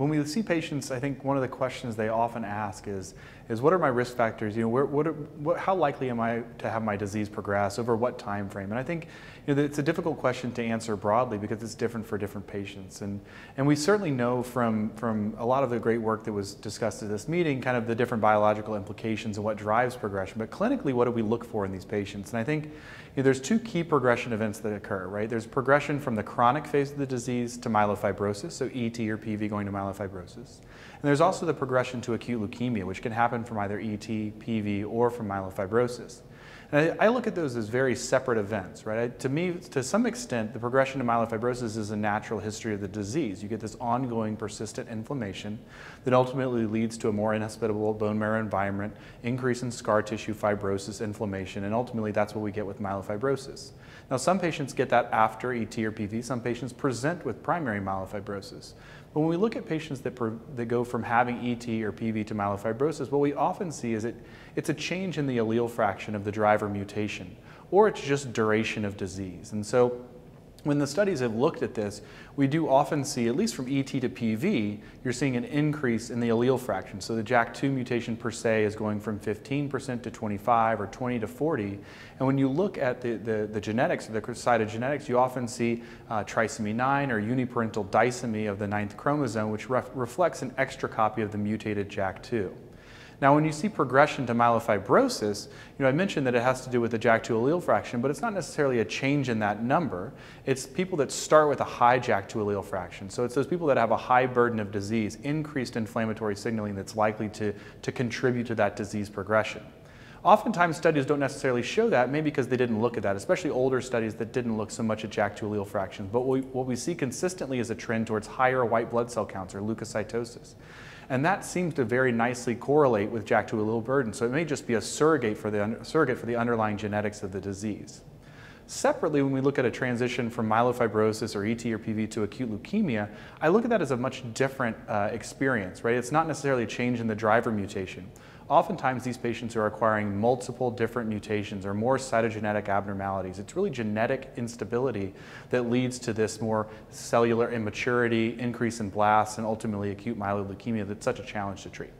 when we see patients, I think one of the questions they often ask is, is what are my risk factors? You know, where, what, are, what, how likely am I to have my disease progress over what time frame? And I think you know, it's a difficult question to answer broadly because it's different for different patients. And, and we certainly know from, from a lot of the great work that was discussed at this meeting, kind of the different biological implications and what drives progression. But clinically, what do we look for in these patients? And I think you know, there's two key progression events that occur, right? There's progression from the chronic phase of the disease to myelofibrosis, so ET or PV going to myelofibrosis. And there's also the progression to acute leukemia, which can happen from either ET, PV, or from myelofibrosis. And I, I look at those as very separate events, right? I, to me, to some extent, the progression to myelofibrosis is a natural history of the disease. You get this ongoing persistent inflammation that ultimately leads to a more inhospitable bone marrow environment, increase in scar tissue fibrosis, inflammation, and ultimately that's what we get with myelofibrosis. Now, some patients get that after ET or PV. Some patients present with primary myelofibrosis. But when we look at patients that, that go from having ET or PV to myelofibrosis, what we often see is it, it's a change in the allele fraction of the driver mutation, or it's just duration of disease. And so when the studies have looked at this, we do often see, at least from ET to PV, you're seeing an increase in the allele fraction. So the JAK2 mutation per se is going from 15% to 25 or 20 to 40. And when you look at the, the, the genetics, the cytogenetics, you often see uh, trisomy 9 or uniparental disomy of the ninth chromosome, which ref reflects an extra copy of the mutated JAK2. Now, when you see progression to myelofibrosis, you know, I mentioned that it has to do with the JAK2 allele fraction, but it's not necessarily a change in that number. It's people that start with a high JAK2 allele fraction. So it's those people that have a high burden of disease, increased inflammatory signaling that's likely to, to contribute to that disease progression. Oftentimes studies don't necessarily show that, maybe because they didn't look at that, especially older studies that didn't look so much at JAK2 allele fractions. But what we, what we see consistently is a trend towards higher white blood cell counts or leukocytosis. And that seems to very nicely correlate with JAK2 allele burden. So it may just be a surrogate for the, surrogate for the underlying genetics of the disease. Separately, when we look at a transition from myelofibrosis or ET or PV to acute leukemia, I look at that as a much different uh, experience, right? It's not necessarily a change in the driver mutation oftentimes these patients are acquiring multiple different mutations or more cytogenetic abnormalities. It's really genetic instability that leads to this more cellular immaturity, increase in blasts, and ultimately acute myeloid leukemia that's such a challenge to treat.